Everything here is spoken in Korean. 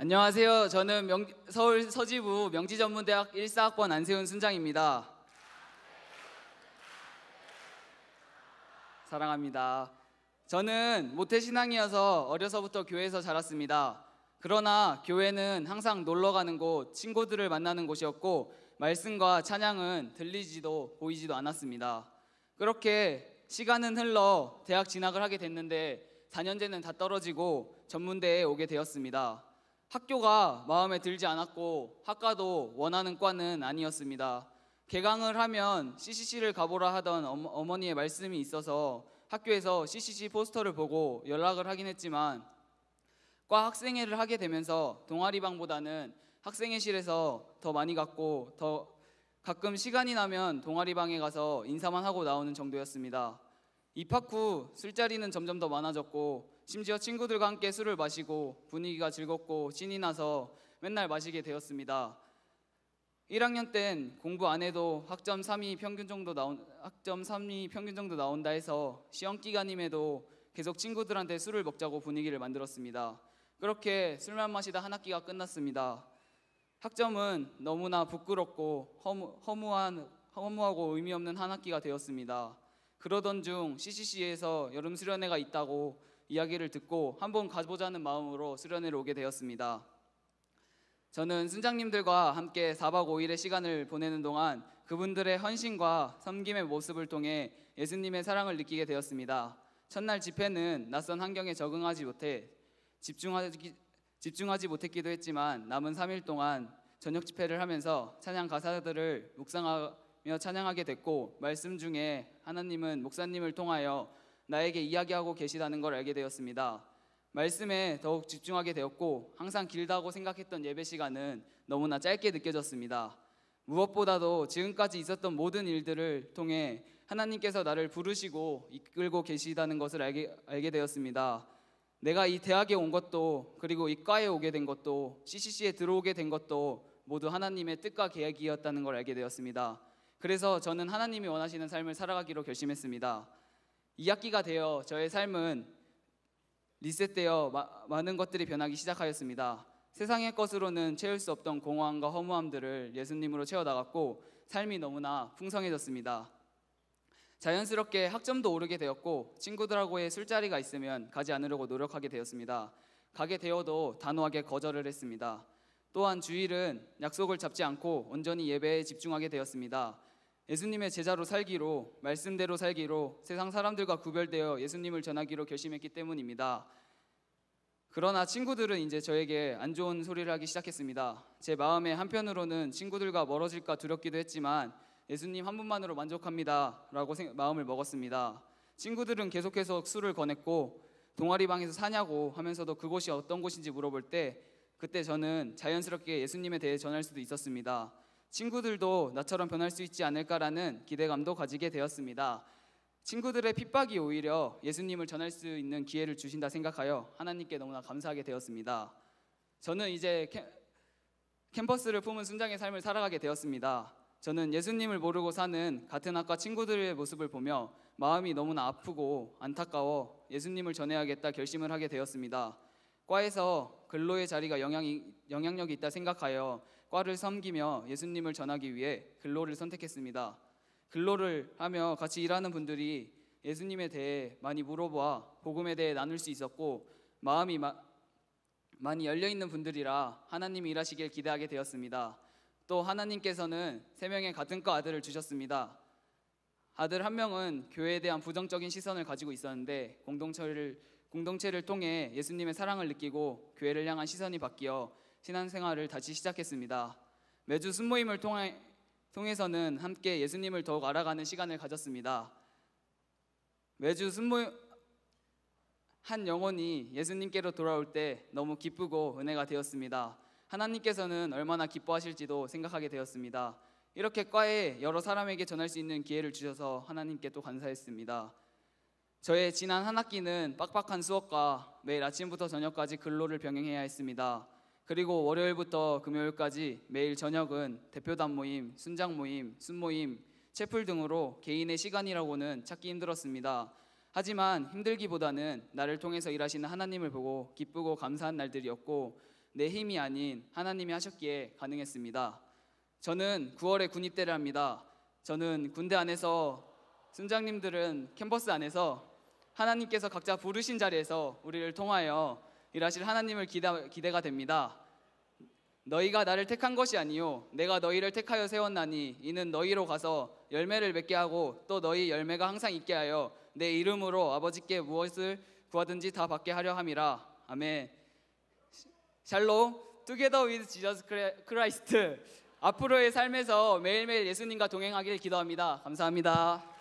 안녕하세요. 저는 명- 서울 서지부 명지전문대학 1사학번 안세훈 순장입니다. 사랑합니다. 저는 모태신앙이어서 어려서부터 교회에서 자랐습니다. 그러나 교회는 항상 놀러 가는 곳, 친구들을 만나는 곳이었고 말씀과 찬양은 들리지도 보이지도 않았습니다. 그렇게 시간은 흘러 대학 진학을 하게 됐는데 4년제는 다 떨어지고 전문대에 오게 되었습니다. 학교가 마음에 들지 않았고 학과도 원하는 과는 아니었습니다. 개강을 하면 CCC를 가보라 하던 어머- 어머니의 말씀이 있어서 학교에서 CCC 포스터를 보고 연락을 하긴 했지만 과 학생회를 하게 되면서 동아리방보다는 학생회실에서 더 많이 갔고 더 가끔 시간이 나면 동아리방에 가서 인사만 하고 나오는 정도였습니다. 입학 후 술자리는 점점 더 많아졌고 심지어 친구들과 함께 술을 마시고 분위기가 즐겁고 신이 나서 맨날 마시게 되었습니다. 1학년 땐 공부 안 해도 학점 3이 평균 정도 나온 학점 3이 평균 정도 나온다 해서 시험 기간임에도 계속 친구들한테 술을 먹자고 분위기를 만들었습니다. 그렇게 술만 마시다 한 학기가 끝났습니다. 학점은 너무나 부끄럽고 허무, 허무한 허무하고 의미 없는 한 학기가 되었습니다. 그러던 중 CCC에서 여름 수련회가 있다고 이야기를 듣고 한번 가보자는 마음으로 수련회를 오게 되었습니다. 저는 순장님들과 함께 4박 5일의 시간을 보내는 동안 그분들의 헌신과 섬김의 모습을 통해 예수님의 사랑을 느끼게 되었습니다. 첫날 집회는 낯선 환경에 적응하지 못해 집중하지, 집중하지 못했기도 했지만 남은 3일 동안 저녁 집회를 하면서 찬양 가사들을 묵상하며 찬양하게 됐고 말씀 중에 하나님은 목사님을 통하여 나에게 이야기하고 계시다는 걸 알게 되었습니다. 말씀에 더욱 집중하게 되었고 항상 길다고 생각했던 예배 시간은 너무나 짧게 느껴졌습니다. 무엇보다도 지금까지 있었던 모든 일들을 통해 하나님께서 나를 부르시고 이끌고 계시다는 것을 알게, 알게 되었습니다. 내가 이 대학에 온 것도 그리고 이 과에 오게 된 것도 CCC에 들어오게 된 것도 모두 하나님의 뜻과 계획이었다는 걸 알게 되었습니다. 그래서 저는 하나님이 원하시는 삶을 살아가기로 결심했습니다. 2학기가 되어 저의 삶은 리셋되어 마- 많은 것들이 변하기 시작하였습니다. 세상의 것으로는 채울 수 없던 공허함과 허무함들을 예수님으로 채워나갔고 삶이 너무나 풍성해졌습니다. 자연스럽게 학점도 오르게 되었고 친구들하고의 술자리가 있으면 가지 않으려고 노력하게 되었습니다. 가게 되어도 단호하게 거절을 했습니다. 또한 주일은 약속을 잡지 않고 온전히 예배에 집중하게 되었습니다. 예수님의 제자로 살기로 말씀대로 살기로 세상 사람들과 구별되어 예수님을 전하기로 결심했기 때문입니다. 그러나 친구들은 이제 저에게 안 좋은 소리를 하기 시작했습니다. 제 마음에 한편으로는 친구들과 멀어질까 두렵기도 했지만 예수님 한 분만으로 만족합니다라고 생- 마음을 먹었습니다. 친구들은 계속해서 술을 권했고 동아리 방에서 사냐고 하면서도 그곳이 어떤 곳인지 물어볼 때 그때 저는 자연스럽게 예수님에 대해 전할 수도 있었습니다. 친구들도 나처럼 변할 수 있지 않을까라는 기대감도 가지게 되었습니다. 친구들의 핍박이 오히려 예수님을 전할 수 있는 기회를 주신다 생각하여 하나님께 너무나 감사하게 되었습니다. 저는 이제 캠, 캠퍼스를 품은 순장의 삶을 살아가게 되었습니다. 저는 예수님을 모르고 사는 같은 학과 친구들의 모습을 보며 마음이 너무나 아프고 안타까워 예수님을 전해야겠다 결심을 하게 되었습니다. 과에서 근로의 자리가 영향이, 영향력이 있다 생각하여 과를 섬기며 예수님을 전하기 위해 근로를 선택했습니다. 근로를 하며 같이 일하는 분들이 예수님에 대해 많이 물어봐 복음에 대해 나눌 수 있었고 마음이 마, 많이 열려 있는 분들이라 하나님이 일하시길 기대하게 되었습니다. 또 하나님께서는 세 명의 같은 과 아들을 주셨습니다. 아들 한 명은 교회에 대한 부정적인 시선을 가지고 있었는데 공동체를 공동체를 통해 예수님의 사랑을 느끼고 교회를 향한 시선이 바뀌어 신앙 생활을 다시 시작했습니다. 매주 순모임을 통해 통해서는 함께 예수님을 더욱 알아가는 시간을 가졌습니다. 매주 순모임 한 영혼이 예수님께로 돌아올 때 너무 기쁘고 은혜가 되었습니다. 하나님께서는 얼마나 기뻐하실지도 생각하게 되었습니다. 이렇게 과에 여러 사람에게 전할 수 있는 기회를 주셔서 하나님께 또 감사했습니다. 저의 지난 한 학기는 빡빡한 수업과 매일 아침부터 저녁까지 근로를 병행해야 했습니다. 그리고 월요일부터 금요일까지 매일 저녁은 대표단 모임, 순장 모임, 순모임, 채플 등으로 개인의 시간이라고는 찾기 힘들었습니다. 하지만 힘들기보다는 나를 통해서 일하시는 하나님을 보고 기쁘고 감사한 날들이었고 내 힘이 아닌 하나님이 하셨기에 가능했습니다. 저는 9월에 군입대를 합니다. 저는 군대 안에서 순장님들은 캠퍼스 안에서 하나님께서 각자 부르신 자리에서 우리를 통하여 일하실 하나님을 기대, 기대가 됩니다. 너희가 나를 택한 것이 아니요 내가 너희를 택하여 세웠나니 이는 너희로 가서 열매를 맺게 하고 또 너희 열매가 항상 있게 하여 내 이름으로 아버지께 무엇을 구하든지 다 받게 하려 함이라. 아멘. 샬롬. Together with Jesus Christ. 앞으로의 삶에서 매일매일 예수님과 동행하길 기도합니다. 감사합니다